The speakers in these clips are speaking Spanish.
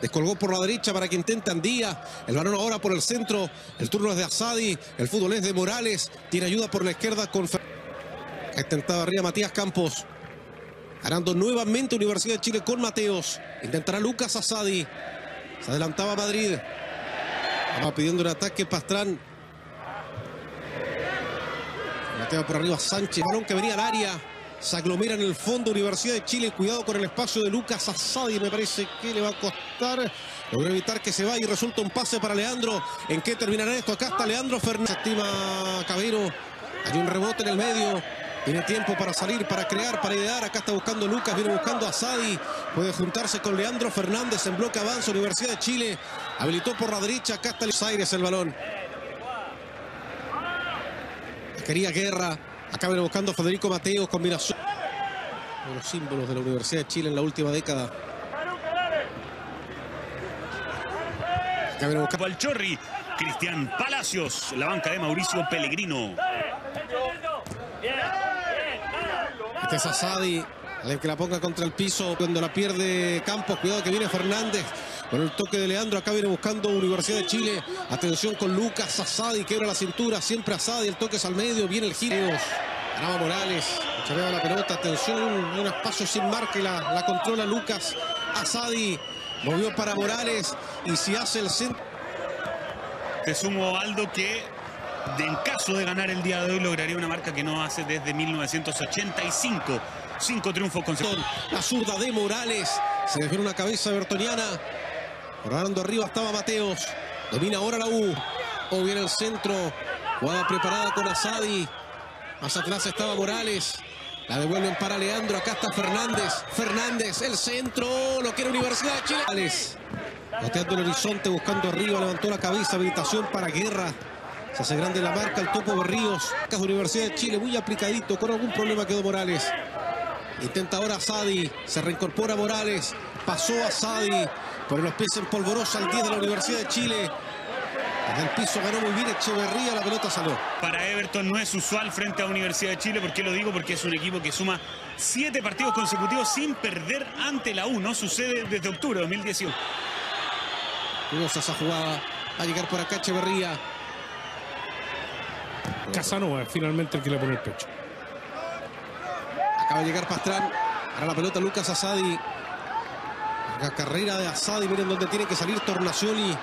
Descolgó por la derecha para que intente Andía. El balón ahora por el centro. El turno es de Asadi. El fútbol es de Morales. Tiene ayuda por la izquierda con... Ha intentado arriba Matías Campos. Ganando nuevamente Universidad de Chile con Mateos. Intentará Lucas Asadi. Se adelantaba Madrid. Va pidiendo un ataque Pastrán. Mateo por arriba Sánchez. Balón que venía al área. Se aglomera en el fondo Universidad de Chile. Cuidado con el espacio de Lucas Asadi. Me parece que le va a costar. Logra evitar que se vaya y resulta un pase para Leandro. ¿En qué terminará esto? Acá está Leandro Fernández. Estima Cabero. Hay un rebote en el medio. Tiene tiempo para salir, para crear, para idear. Acá está buscando Lucas, viene buscando a. Puede juntarse con Leandro Fernández en bloque avanza. Universidad de Chile. Habilitó por la derecha. Acá está Luis Aires el balón. Quería guerra. Acá viene buscando Federico Mateos. Combinación. Uno de los símbolos de la Universidad de Chile en la última década. Buscando al Chorri. Cristian Palacios. La banca de Mauricio Pellegrino. Este es Asadi, al que la ponga contra el piso cuando la pierde Campos. Cuidado que viene Fernández con el toque de Leandro. Acá viene buscando Universidad de Chile. Atención con Lucas Asadi, quebra la cintura. Siempre Asadi, el toque es al medio. Viene el giro. Ganaba Morales. Chaveaba la pelota. Atención, un espacio sin marca la, la controla Lucas Asadi. Movió para Morales y si hace el centro. Te sumo, Aldo, que en caso de ganar el día de hoy lograría una marca que no hace desde 1985. Cinco triunfos consecutivos. La zurda de Morales. Se dejó una cabeza bertoniana. Rodando arriba estaba Mateos. Domina ahora la U. O viene el centro. Jugada preparada con Asadi. Más atrás estaba Morales. La devuelven para Leandro. Acá está Fernández. Fernández, el centro. Lo quiere Universidad de Chile. Bateando el horizonte, buscando arriba. Levantó la cabeza. Habilitación para Guerra. Se hace grande la marca, el topo Berríos. Universidad de Chile, muy aplicadito. Con algún problema quedó Morales. Intenta ahora Sadi. Se reincorpora Morales. Pasó a Sadi. Por los pies en polvorosa al 10 de la Universidad de Chile. En el piso ganó muy bien Echeverría, la pelota salió. Para Everton no es usual frente a Universidad de Chile. ¿Por qué lo digo? Porque es un equipo que suma siete partidos consecutivos sin perder ante la U. No sucede desde octubre de 2018. Vamos esa jugada. Va a llegar por acá Echeverría. Casanova finalmente el que le pone el pecho. Acaba de llegar Pastrán. Ahora la pelota Lucas Asadi. La carrera de Asadi. Miren dónde tiene que salir Tornacioli.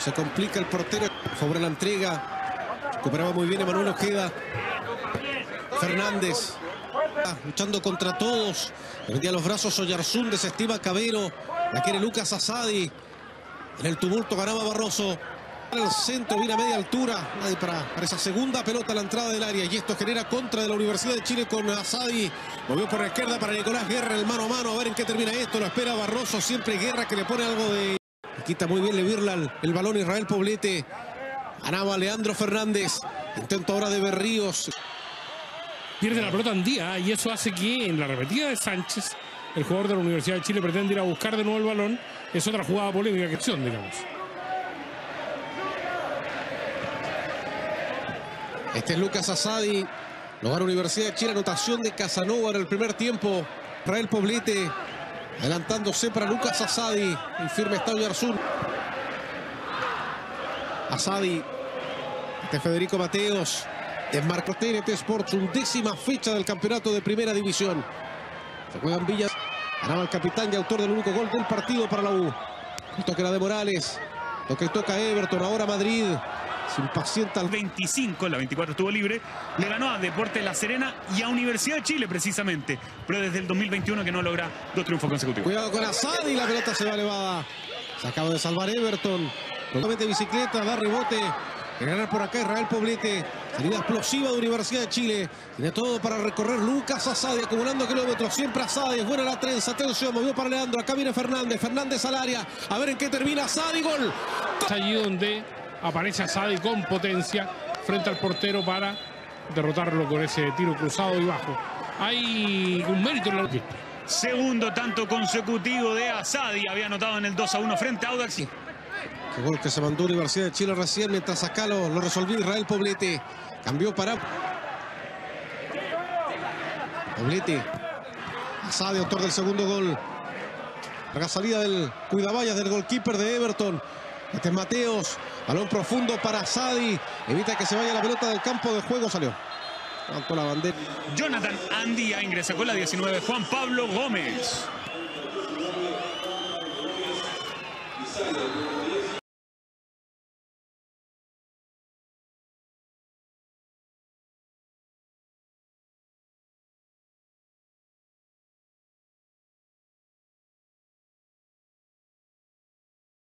Se complica el portero. Sobre la entrega. Recuperaba muy bien Emanuel Ojeda. Fernández. Luchando contra todos. Metía los brazos Oyarzún. Desestima Cabero. La quiere Lucas Asadi. En el tumulto ganaba Barroso. El centro viene a media altura para, para, esa segunda pelota a la entrada del área y esto genera contra de la Universidad de Chile con Asadi. Movió por la izquierda para Nicolás Guerra, el mano a mano. A ver en qué termina esto. Lo espera Barroso. Siempre Guerra que le pone algo de. Quita muy bien Levirlal el balón Israel Poblete. Ganaba Leandro Fernández. Intento ahora de Berríos. Pierde la pelota Andía y eso hace que en la repetida de Sánchez, el jugador de la Universidad de Chile pretende ir a buscar de nuevo el balón. Es otra jugada polémica que acción, digamos. Este es Lucas Asadi. Logra Universidad de Chile. Anotación de Casanova en el primer tiempo. Rael Poblete. Adelantándose para Lucas Asadi. En firme estado Arzún. Asadi. Este Federico Mateos. Desmarcó TNT Sports. Undécima fecha del campeonato de primera división. Se juegan Villas. Ganaba el capitán y autor del único gol del partido para la U. El toque era de Morales. Lo que toca Everton. Ahora Madrid. Se impacienta al 25, la 24 estuvo libre. Le ganó a Deportes La Serena y a Universidad de Chile, precisamente. Pero desde el 2021 que no logra dos triunfos consecutivos. Cuidado con Asadi, la pelota se va elevada. Se acaba de salvar Everton. Nuevamente bicicleta, da rebote. Quiere ganar por acá Israel Poblete. Salida explosiva de Universidad de Chile. Tiene todo para recorrer Lucas Asadi, acumulando kilómetros. Siempre Asadi. Es buena la trenza. Atención, movió para Leandro. Acá viene Fernández. Fernández al área. A ver en qué termina Asadi. Gol. Allí donde aparece Asadi con potencia frente al portero para derrotarlo con ese tiro cruzado y bajo. Hay un mérito en la orquesta. Segundo tanto consecutivo de Asadi. Había anotado en el 2 a 1 frente a Audax. Qué gol que se mandó Universidad de Chile recién mientras acá lo, lo resolvió Israel Poblete. Cambió para Poblete. Asadi, autor del segundo gol. La salida del cuidaballas del goalkeeper de Everton. Este es Mateos. Balón profundo para Sadi. Evita que se vaya la pelota del campo de juego. Salió. Levantó la bandera. Jonathan Andy ingresa con la 19. Juan Pablo Gómez.